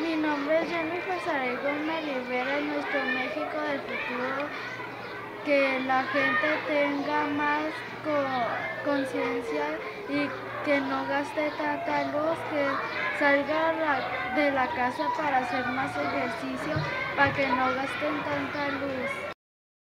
Mi nombre es Jennifer Saray Gómez Rivera, en nuestro México del futuro, que la gente tenga más conciencia y que no gaste tanta luz, que salga de la casa para hacer más ejercicio, para que no gasten tanta luz.